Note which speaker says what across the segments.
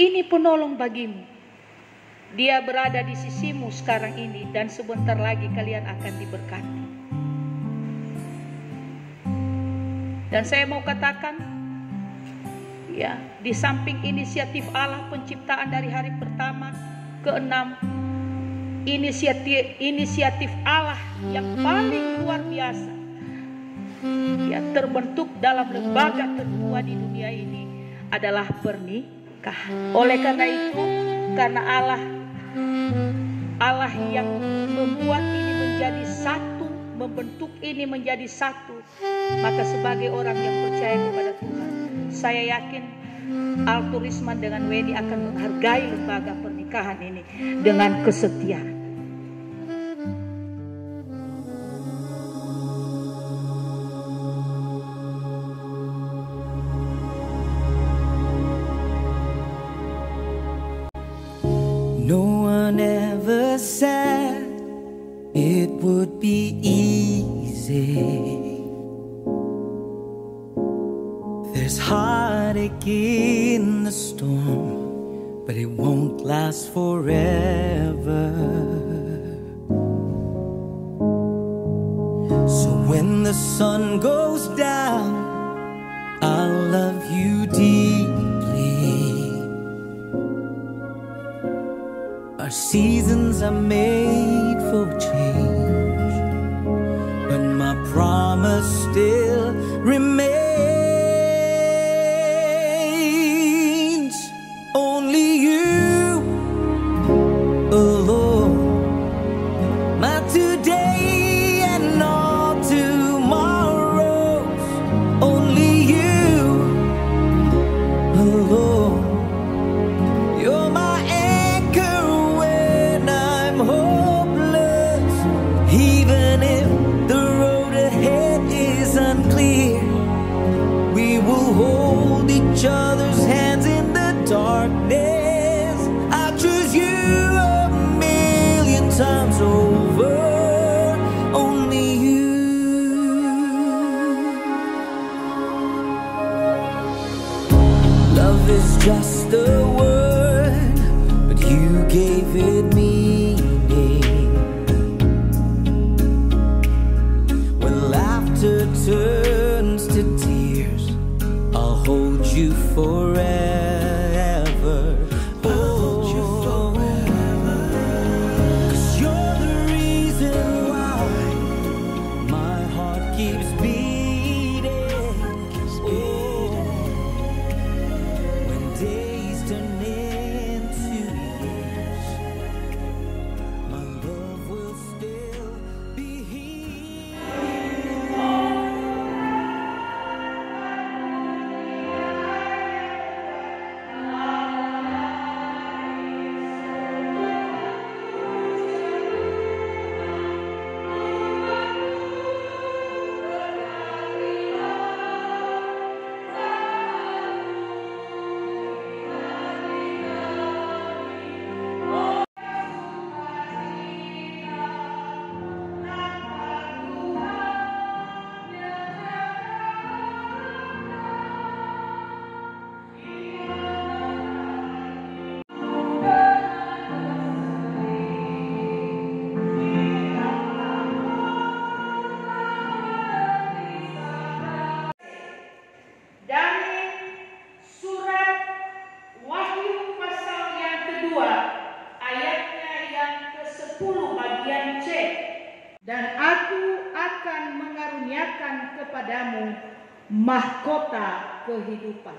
Speaker 1: ini penolong bagimu. Dia berada di sisimu sekarang ini dan sebentar lagi kalian akan diberkati. Dan saya mau katakan, ya, di samping inisiatif Allah penciptaan dari hari pertama ke enam, inisiatif inisiatif Allah yang paling luar biasa, ya terbentuk dalam lembaga tertua di dunia ini adalah pernikahan. Oleh karena itu, karena Allah Allah yang membuat ini menjadi satu, membentuk ini menjadi satu, maka sebagai orang yang percaya kepada Tuhan, saya yakin Alturisman dengan Weni akan menghargai lembaga pernikahan ini dengan kesetiaan.
Speaker 2: Said it would be easy. There's heartache in the storm, but it won't last forever. So when the sun goes down, Our seasons are made for change, but my promise still Is just a word, but you gave it
Speaker 1: kepadamu mahkota kehidupan.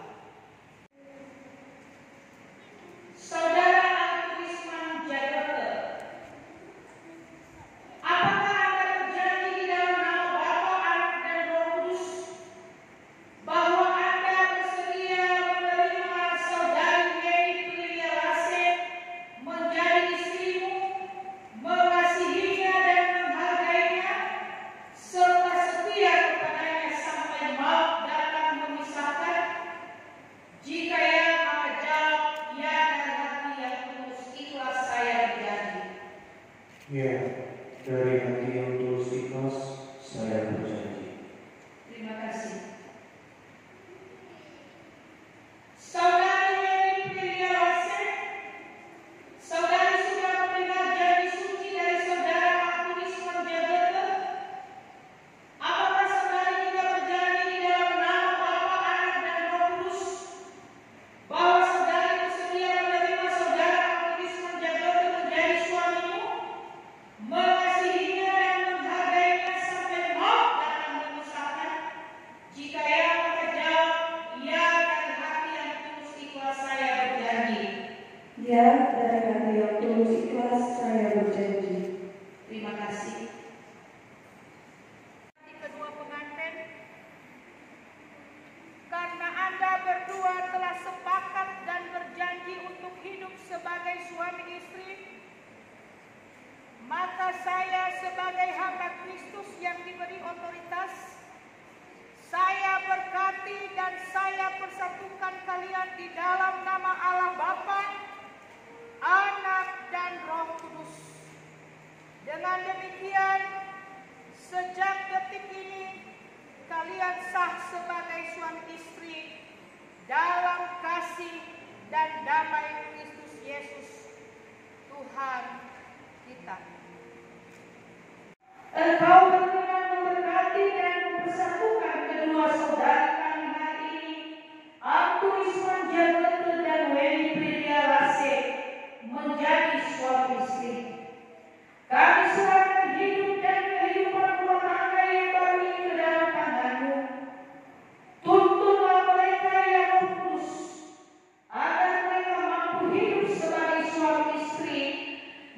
Speaker 1: yang tulus saya berjanji. Terima kasih. Kedua pengantin, karena Anda berdua telah sepakat dan berjanji untuk hidup sebagai suami istri, maka saya sebagai hamba Kristus yang diberi otoritas, saya berkati dan saya persatukan kalian di dalam nama Allah Bapa, Dengan demikian, sejak detik ini kalian sah sebagai suami istri dalam kasih dan damai Kristus Yesus, Tuhan kita. Engkau berkenan memberkati dan mempersatukan kedua saudara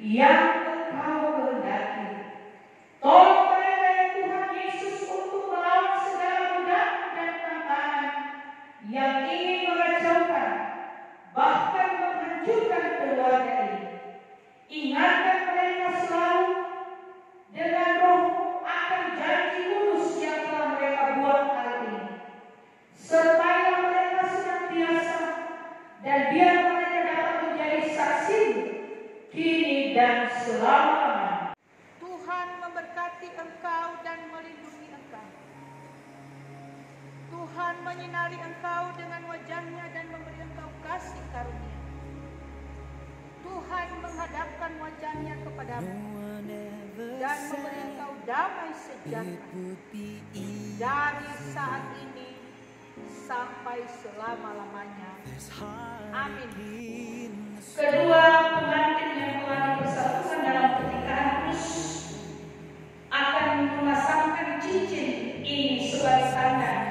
Speaker 1: yang Menyinari engkau dengan wajahnya dan memberi engkau kasih karunia. Tuhan menghadapkan wajahnya kepadamu dan memberi engkau damai sejahtera dari saat ini sampai selama-lamanya. Amin. Kedua pengantin yang telah dipersatukan dalam pernikahan kudus akan memasangkan cincin ini sebagai tanda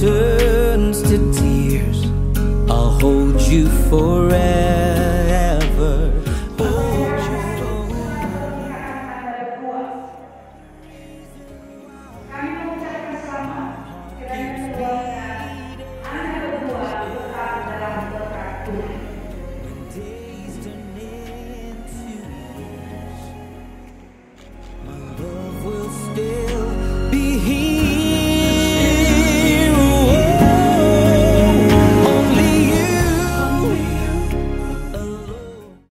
Speaker 2: turns to tears, I'll hold you forever.